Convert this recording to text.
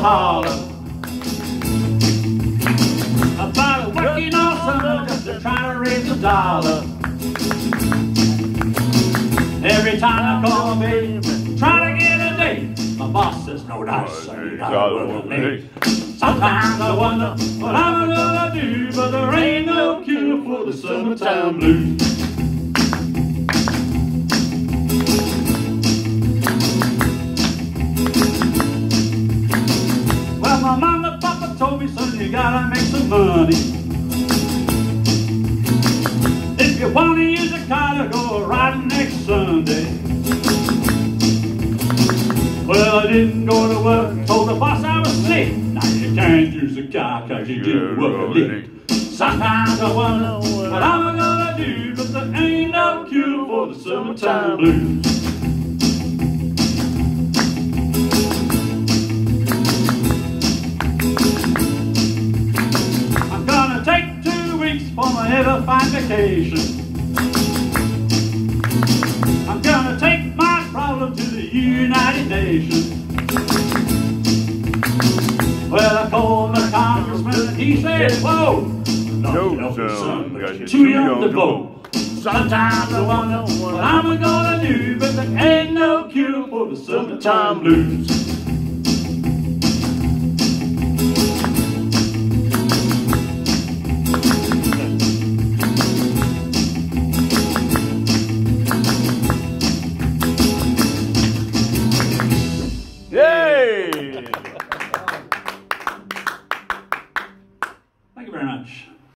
Harlem. About working all summer just to try to raise a dollar. Every time I call, baby, try to get a date. My boss says, no, that's no, you gotta. Sometimes I wonder what I'm gonna do, but there ain't no cure for the summertime blues. Told me, son, you gotta make some money. If you wanna use a car to go riding next Sunday. Well, I didn't go to work, told the boss I was late. Now you can't use a car cause you didn't work a lick. Sometimes I wonder what I'm gonna do, but there ain't no cure for the summertime blues. My ever fine vacation. I'm gonna take my problem to the United Nations. Well, I called the congressman and he said, Whoa, No, no, son, but you you're too young to vote. Sometimes I wonder what I'm gonna do, but there ain't no cure for the summertime blues. Very much.